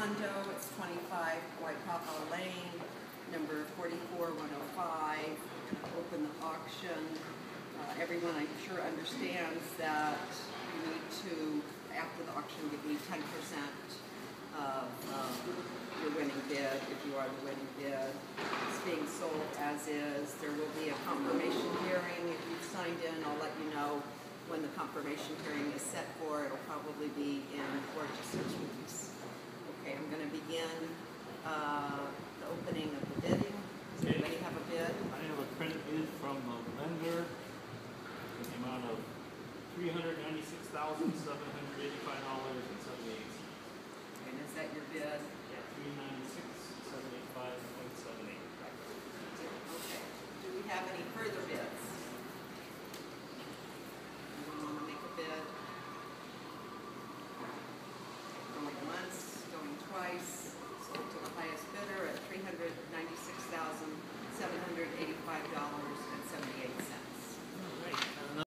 condo, it's twenty-five Waipaa Lane, number forty-four one oh five. Open the auction. Uh, everyone, I'm sure, understands that you need to, after the auction, give me ten percent of, um, your winning bid, if you are the winning bid. It's being sold as is. There will be a confirmation hearing. If you've signed in, I'll let you know when the confirmation hearing is set for. It'll probably be $396,785.